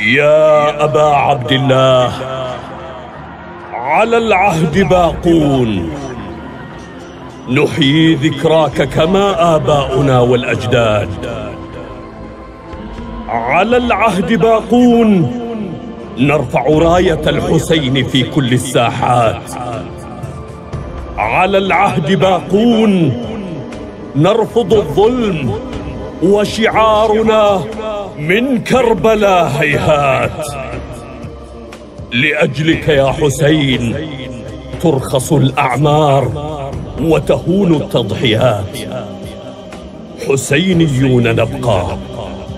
يا أبا عبد الله على العهد باقون. نحيي ذكراك كما آباؤنا والأجداد. على العهد باقون نرفع راية الحسين في كل الساحات. على العهد باقون نرفض الظلم وشعارنا من كربلاء هيهات. لأجلك يا حسين ترخص الأعمار وتهون التضحيات. حسينيون نبقى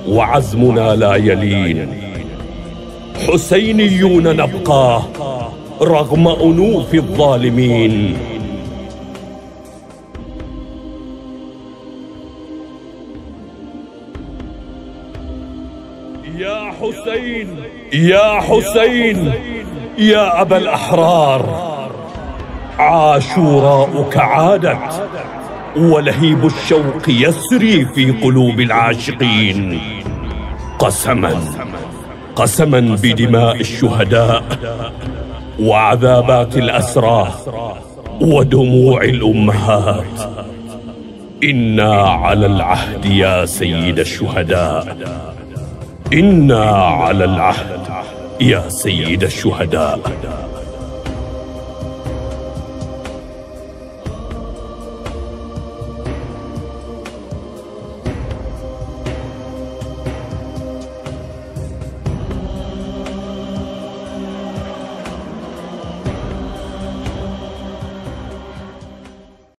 وعزمنا لا يلين. حسينيون نبقى رغم أنوف الظالمين. يا حسين يا حسين يا أبا الأحرار عاشوراؤك عادت ولهيب الشوق يسري في قلوب العاشقين. قسما قسما بدماء الشهداء وعذابات الأسرى ودموع الأمهات. إنا على العهد يا سيد الشهداء. إنا على العهد يا سيد الشهداء.